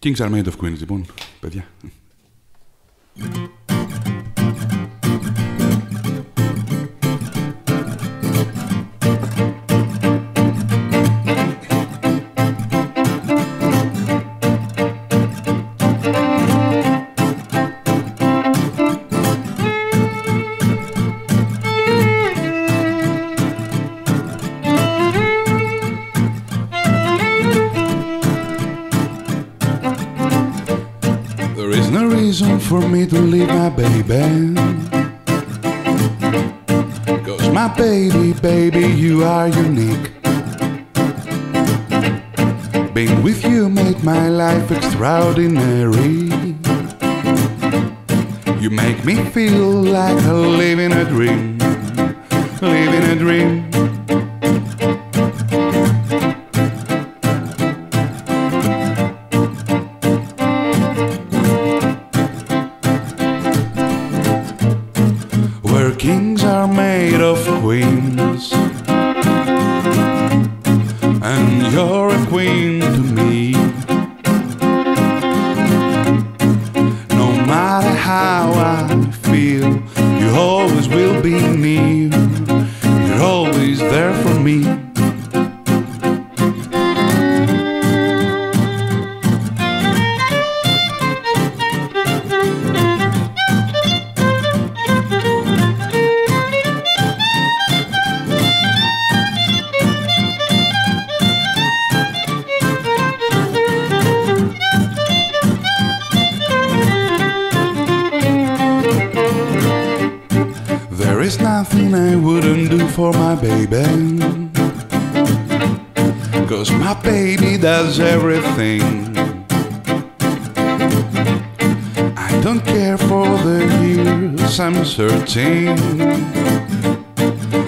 Kings are made of queens, λοιπόν, παιδιά. There is no reason for me to leave my baby. Cause my baby, baby, you are unique. Being with you made my life extraordinary. You make me feel like I live in a dream, living a dream. Queens. And you're a queen to me. No matter how I feel, you always will be near. You're always there for me. Nothing I wouldn't do for my baby. Cause my baby does everything. I don't care for the years I'm searching.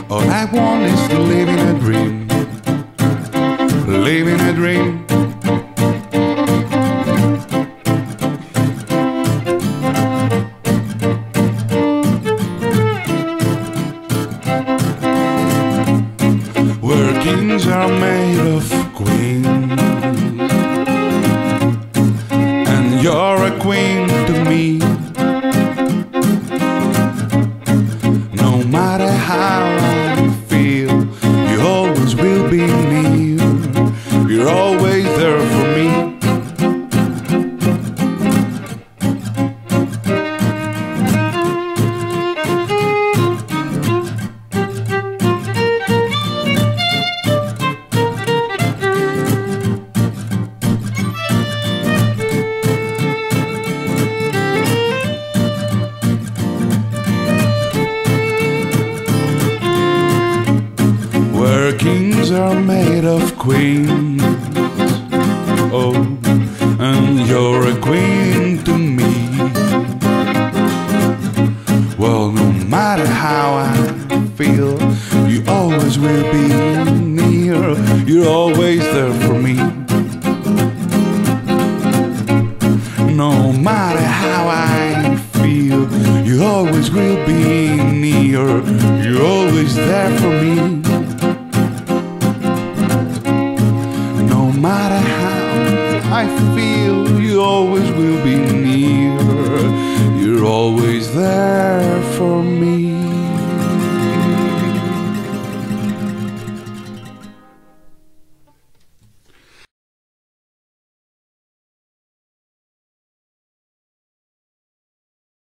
All I want is to live in a dream. Live in a dream. Kings are made of queens. And you're a queen to me. No matter how I feel, you always will be near. Kings are made of queens. Oh, and you're a queen to me. Well, no matter how I feel, you always will be near. You're always there for me. No matter how I feel, you always will be near. You're always there for me. I feel, you always will be near. You're always there for me.